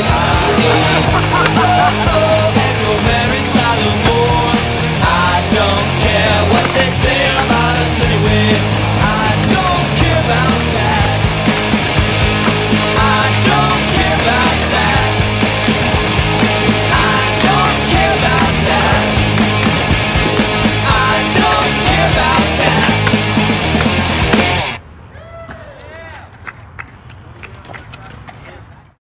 I Money. Money.